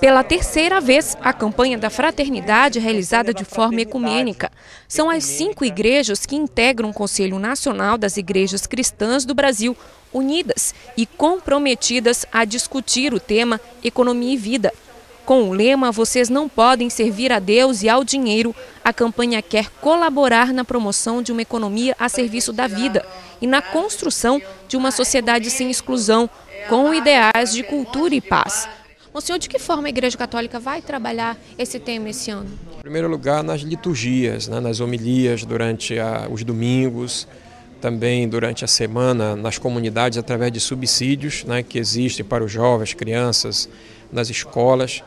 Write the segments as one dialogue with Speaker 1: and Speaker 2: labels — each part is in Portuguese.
Speaker 1: Pela terceira vez, a campanha da fraternidade é realizada de forma ecumênica. São as cinco igrejas que integram o Conselho Nacional das Igrejas Cristãs do Brasil, unidas e comprometidas a discutir o tema Economia e Vida. Com o lema Vocês não podem servir a Deus e ao dinheiro, a campanha quer colaborar na promoção de uma economia a serviço da vida e na construção de uma sociedade sem exclusão, com ideais de cultura e paz. O senhor, de que forma a Igreja Católica vai trabalhar esse tema esse ano?
Speaker 2: Em primeiro lugar, nas liturgias, né, nas homilias durante a, os domingos, também durante a semana nas comunidades através de subsídios né, que existem para os jovens, crianças, nas escolas.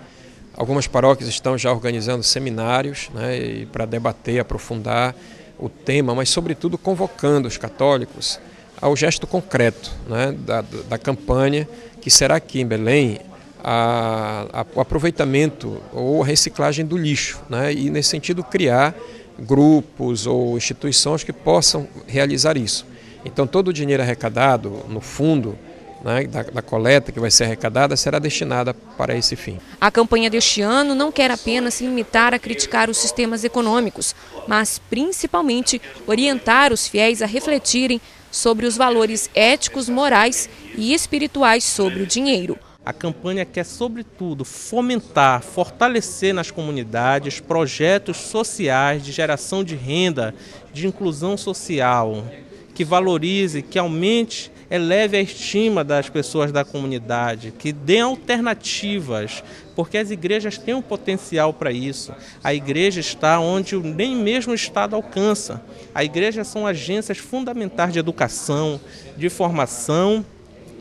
Speaker 2: Algumas paróquias estão já organizando seminários né, para debater, aprofundar o tema, mas, sobretudo, convocando os católicos ao gesto concreto né, da, da campanha, que será aqui em Belém a, a, o aproveitamento ou a reciclagem do lixo, né, e, nesse sentido, criar grupos ou instituições que possam realizar isso. Então, todo o dinheiro arrecadado no fundo né, da, da, coleta que vai ser arrecadada será destinada para esse fim.
Speaker 1: A campanha deste ano não quer apenas se limitar a criticar os sistemas econômicos, mas principalmente orientar os fiéis a refletirem sobre os valores éticos, morais e espirituais sobre o dinheiro.
Speaker 3: A campanha quer, sobretudo, fomentar, fortalecer nas comunidades projetos sociais de geração de renda, de inclusão social, que valorize, que aumente, eleve a estima das pessoas da comunidade, que dê alternativas, porque as igrejas têm um potencial para isso. A igreja está onde nem mesmo o Estado alcança. A igreja são agências fundamentais de educação, de formação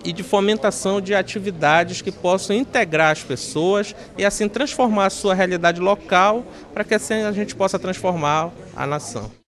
Speaker 3: e de fomentação de atividades que possam integrar as pessoas e assim transformar a sua realidade local para que assim a gente possa transformar a nação.